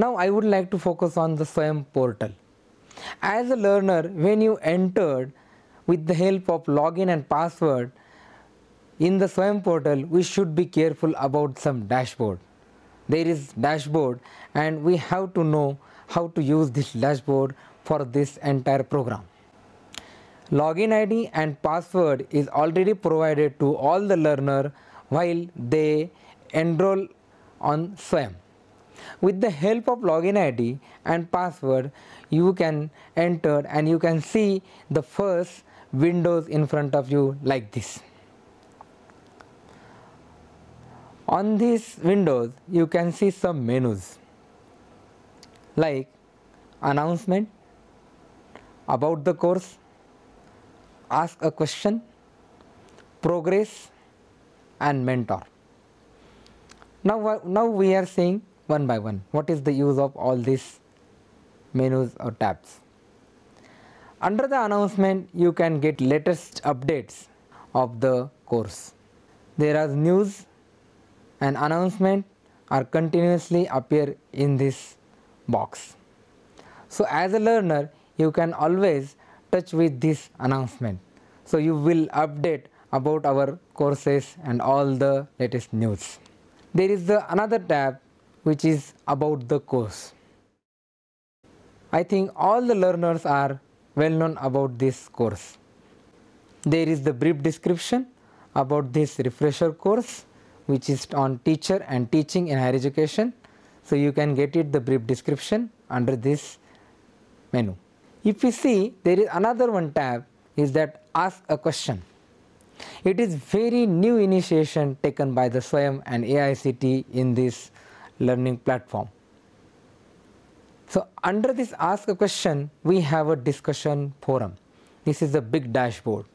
Now I would like to focus on the SWAYAM portal. As a learner, when you entered with the help of login and password in the SWAYAM portal, we should be careful about some dashboard. There is dashboard and we have to know how to use this dashboard for this entire program. Login ID and password is already provided to all the learner while they enroll on SWAYAM. With the help of login ID and password, you can enter and you can see the first windows in front of you like this. On these windows, you can see some menus like announcement, about the course, ask a question, progress and mentor. Now, now we are seeing one by one what is the use of all these menus or tabs. Under the announcement you can get latest updates of the course. There are news and announcement are continuously appear in this box. So as a learner you can always touch with this announcement. So you will update about our courses and all the latest news. There is the another tab which is about the course. I think all the learners are well known about this course. There is the brief description about this refresher course which is on teacher and teaching in higher education. So you can get it the brief description under this menu. If you see there is another one tab is that ask a question. It is very new initiation taken by the SWAYAM and AICTE in this learning platform. So under this ask a question we have a discussion forum. This is a big dashboard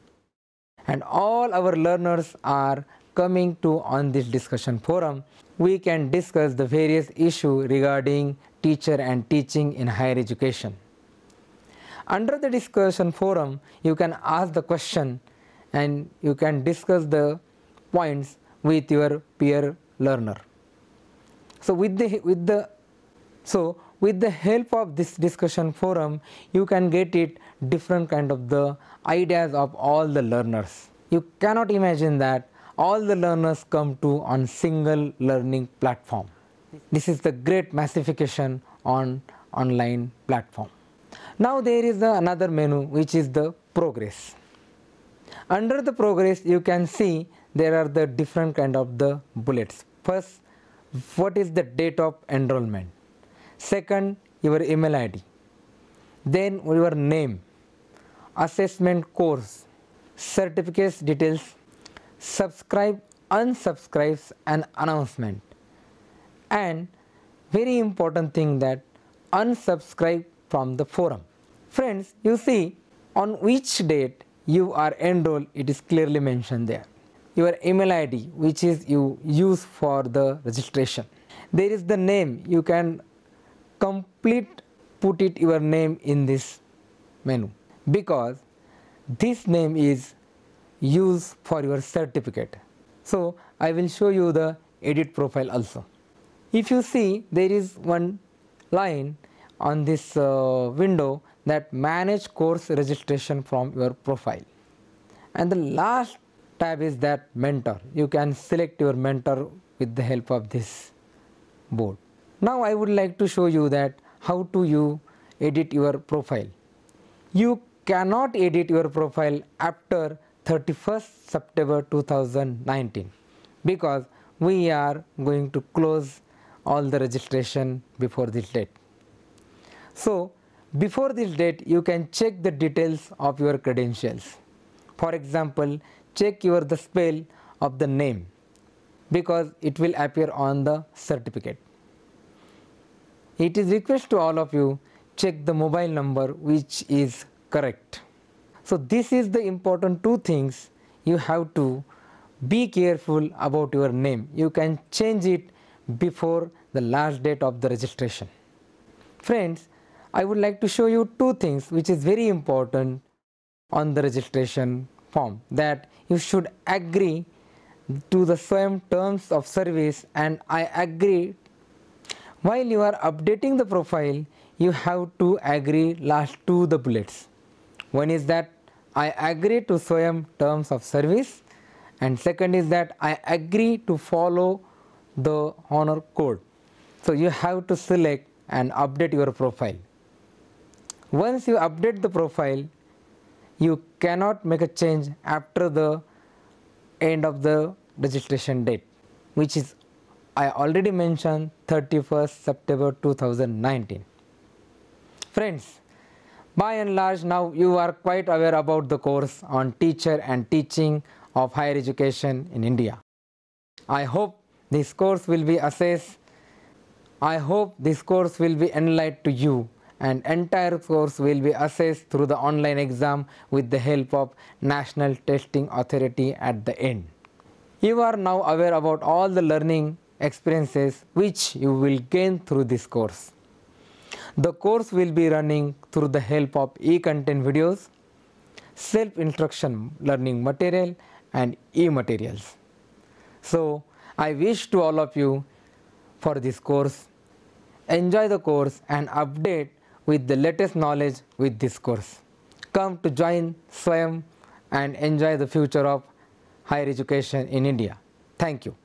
and all our learners are coming to on this discussion forum. We can discuss the various issue regarding teacher and teaching in higher education. Under the discussion forum you can ask the question and you can discuss the points with your peer learner. So with the with the so with the help of this discussion forum you can get it different kind of the ideas of all the learners. You cannot imagine that all the learners come to on single learning platform. This is the great massification on online platform. Now there is the another menu which is the progress. Under the progress you can see there are the different kind of the bullets. First what is the date of enrollment? Second your email id then your name assessment course certificates details subscribe unsubscribes and announcement. And very important thing that unsubscribe from the forum. Friends you see on which date you are enrolled it is clearly mentioned there your email id which is you use for the registration. There is the name. You can complete put it your name in this menu. Because this name is used for your certificate. So i will show you the edit profile also. If you see there is one line on this uh, window that manage course registration from your profile. And the last tab is that mentor you can select your mentor with the help of this board now I would like to show you that how to you edit your profile. You cannot edit your profile after 31st September 2019 because we are going to close all the registration before this date. So before this date you can check the details of your credentials. For example, check your the spell of the name because it will appear on the certificate. It is request to all of you check the mobile number which is correct. So this is the important two things you have to be careful about your name. You can change it before the last date of the registration. Friends, I would like to show you two things which is very important on the registration form that you should agree to the same terms of service and I agree While you are updating the profile, you have to agree last two the bullets. One is that I agree to SWAYAM terms of service and second is that I agree to follow the honor code. So you have to select and update your profile. Once you update the profile, you cannot make a change after the end of the registration date which is I already mentioned 31st September 2019. Friends, by and large now you are quite aware about the course on teacher and teaching of higher education in India. I hope this course will be assessed. I hope this course will be enlightened to you and entire course will be assessed through the online exam with the help of National Testing Authority at the end. You are now aware about all the learning experiences which you will gain through this course. The course will be running through the help of e-content videos, self-instruction learning material and e-materials. So, I wish to all of you for this course, enjoy the course and update with the latest knowledge with this course. Come to join SWAYAM and enjoy the future of higher education in India. Thank you.